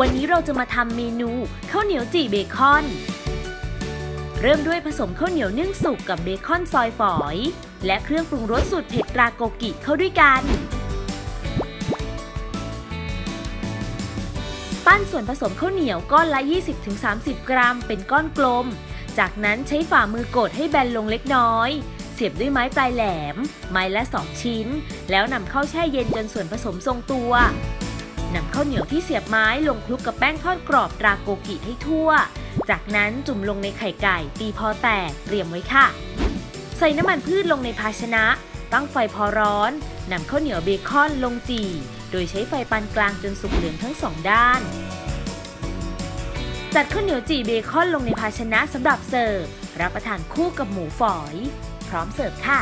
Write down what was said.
วันนี้เราจะมาทำเมนูข้าวเหนียวจี่เบคอน เริ่มด้วยผสมข้าวเหนียวนึ่งสุกกับเบคอนซอยฝอย และเครื่องปรุงรสสูตรเผ็ดตราโกกิเข้าด้วยกัน ปั้นส่วนผสมข้าวเหนียวก้อนละ 20-30 กรัม เป็นก้อนกลม จากนั้นใช้ฝ่ามือกดให้แบนลงเล็กน้อย เสียบด้วยไม้ปลายแหลม ไม้ละ 2 ชิ้น แล้วนำเข้าแช่เย็นจนส่วนผสมทรงตัว นำข้าวเหนียวที่เสียบไม้ลงคลุกกับแป้งทอดกรอบราโกกิให้ทั่ว จากนั้นจุ่มลงในไข่ไก่ ตีพอแตกเตรียมไว้ค่ะ ใส่น้ำมันพืชลงในภาชนะ ตั้งไฟพอร้อนนำข้าวเหนียวเบคอนลงจี่ โดยใช้ไฟปานกลางจนสุกเหลืองทั้งสองด้าน จัดข้าวเหนียวจี่เบคอนลงในภาชนะสำหรับเสิร์ฟรับประทานคู่กับหมูฝอย พร้อมเสิร์ฟค่ะ